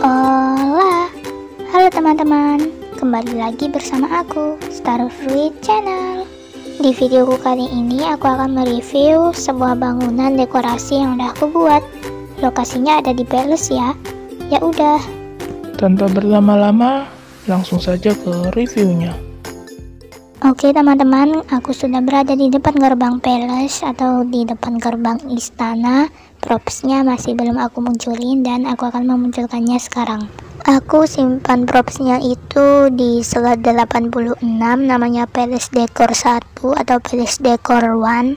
Hola, halo teman-teman, kembali lagi bersama aku, Star Fruit Channel. Di videoku kali ini aku akan mereview sebuah bangunan dekorasi yang udah aku buat. Lokasinya ada di Palace ya. Ya udah. Tanpa berlama-lama, langsung saja ke reviewnya. Oke teman-teman, aku sudah berada di depan gerbang palace atau di depan gerbang istana. Propsnya masih belum aku munculin dan aku akan memunculkannya sekarang. Aku simpan propsnya itu di slot 86 namanya Palace Decor 1 atau Palace Decor 1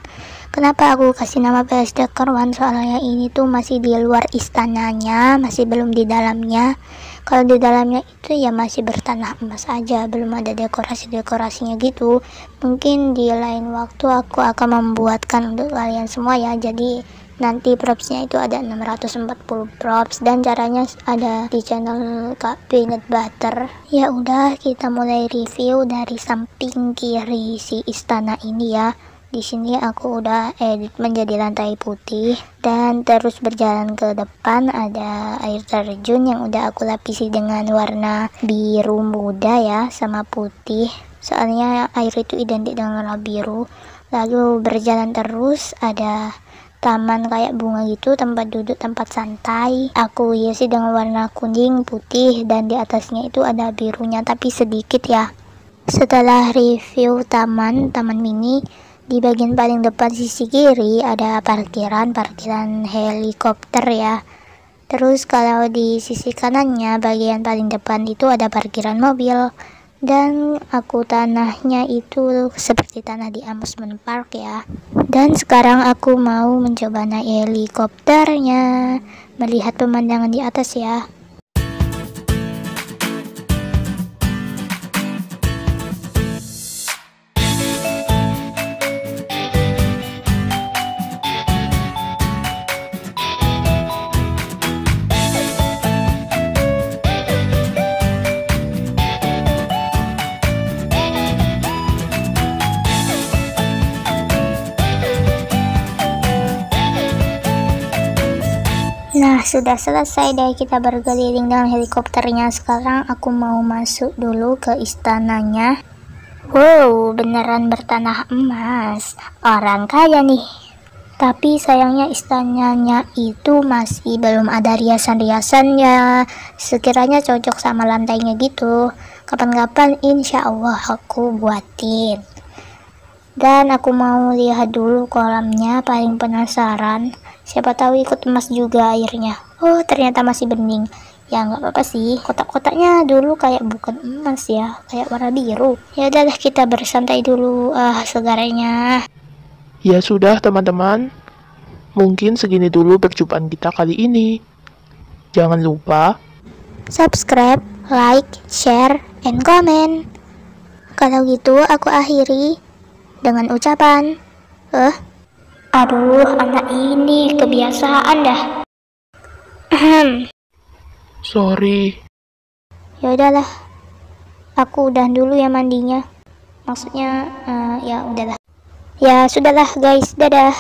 Kenapa aku kasih nama Palace Decor 1 soalnya ini tuh masih di luar istananya, masih belum di dalamnya. Kalau di dalamnya itu ya masih bertanah emas aja, belum ada dekorasi-dekorasinya gitu. Mungkin di lain waktu aku akan membuatkan untuk kalian semua ya. Jadi nanti propsnya itu ada 640 props dan caranya ada di channel Kak Peanut Butter. Ya udah kita mulai review dari samping kiri si istana ini ya. Di sini aku udah edit menjadi lantai putih dan terus berjalan ke depan ada air terjun yang udah aku lapisi dengan warna biru muda ya sama putih. Soalnya air itu identik dengan warna biru. Lalu berjalan terus ada taman kayak bunga gitu tempat duduk tempat santai. Aku hiasi dengan warna kuning putih dan di atasnya itu ada birunya tapi sedikit ya. Setelah review taman taman mini di bagian paling depan sisi kiri ada parkiran parkiran helikopter ya. Terus kalau di sisi kanannya bagian paling depan itu ada parkiran mobil. Dan aku tanahnya itu seperti tanah di amusement park ya dan sekarang aku mau mencoba naik helikopternya. Melihat pemandangan di atas ya sudah selesai deh kita berkeliling dengan helikopternya. Sekarang aku mau masuk dulu ke istananya. Wow, beneran bertanah emas. Orang kaya nih. Tapi sayangnya istananya itu masih belum ada riasan-riasannya. Sekiranya cocok sama lantainya gitu. Kapan-kapan insya Allah aku buatin. Dan aku mau lihat dulu kolamnya, paling penasaran. Siapa tahu ikut emas juga airnya. Oh, ternyata masih bening. Ya nggak apa-apa sih. Kotak-kotaknya dulu kayak bukan emas ya, kayak warna biru. Ya udahlah kita bersantai dulu. Ah, segaranya. Ya sudah teman-teman, mungkin segini dulu perjumpaan kita kali ini. Jangan lupa subscribe, like, share, and comment. Kalau gitu aku akhiri dengan ucapan, eh, Aduh, anak ini kebiasaan dah. Sorry. Ya udahlah. Aku udah dulu ya mandinya. Maksudnya uh, ya udahlah. Ya sudahlah guys, dadah.